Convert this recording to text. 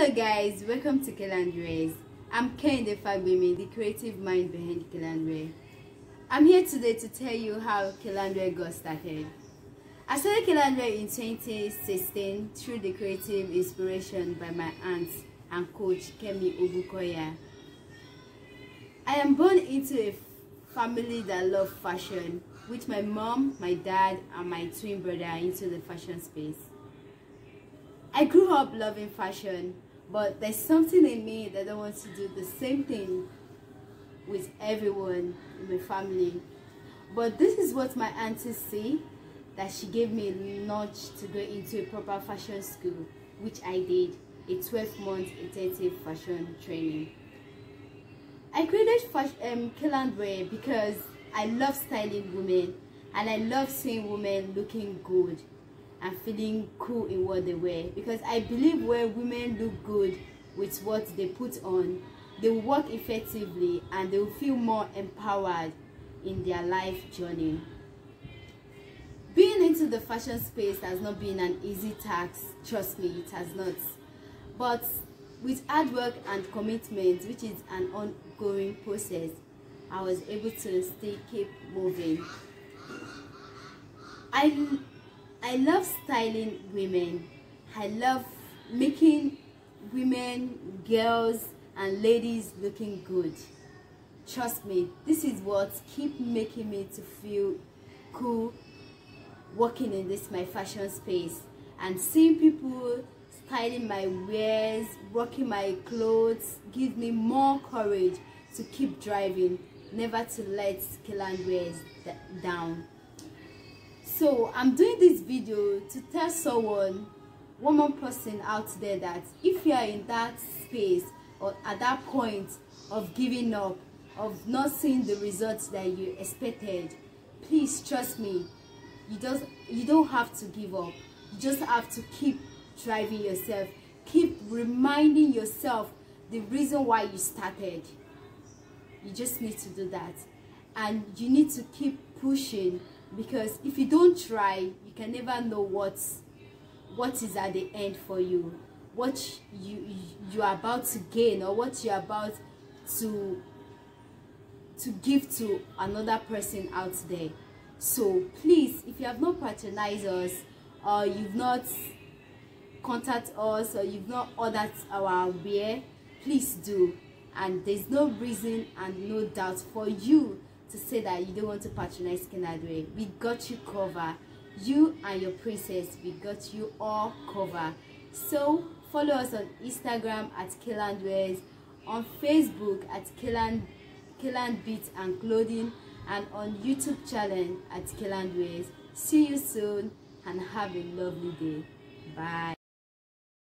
Hello guys, welcome to Kaylandwears. I'm Kende Fagbemi, the creative mind behind Kaylandwear. I'm here today to tell you how Kaylandwear got started. I started Kaylandwear in 2016 through the creative inspiration by my aunt and coach Kemi Obukoya. I am born into a family that love fashion, with my mom, my dad, and my twin brother into the fashion space. I grew up loving fashion, but there's something in me that I want to do the same thing with everyone in my family. But this is what my auntie see that she gave me a nudge to go into a proper fashion school, which I did, a 12 month intensive fashion training. I created um, Kaylandwear because I love styling women and I love seeing women looking good and feeling cool in what they wear because I believe when women look good with what they put on, they will work effectively and they will feel more empowered in their life journey. Being into the fashion space has not been an easy task, trust me, it has not. But with hard work and commitment, which is an ongoing process, I was able to stay keep moving. I I love styling women. I love making women, girls, and ladies looking good. Trust me, this is what keep making me to feel cool working in this my fashion space and seeing people styling my wares, rocking my clothes gives me more courage to keep driving, never to let Kayland wears down so i'm doing this video to tell someone one more person out there that if you are in that space or at that point of giving up of not seeing the results that you expected please trust me you just you don't have to give up. You just have to keep driving yourself. Keep reminding yourself the reason why you started. You just need to do that. And you need to keep pushing because if you don't try you can never know what what is at the end for you. What you you are about to gain or what you're about to to give to another person out there. So please if you have not patronized us or you've not contact us or you've not ordered our beer please do. And there's no reason and no doubt for you to say that you don't want to patronize Kinadwe. We got you cover. You and your princess, we got you all cover. So follow us on Instagram at Killandwears, on Facebook at Killand Killand Beats and Clothing, and on YouTube channel at Killandwears. See you soon and have a lovely day. Bye.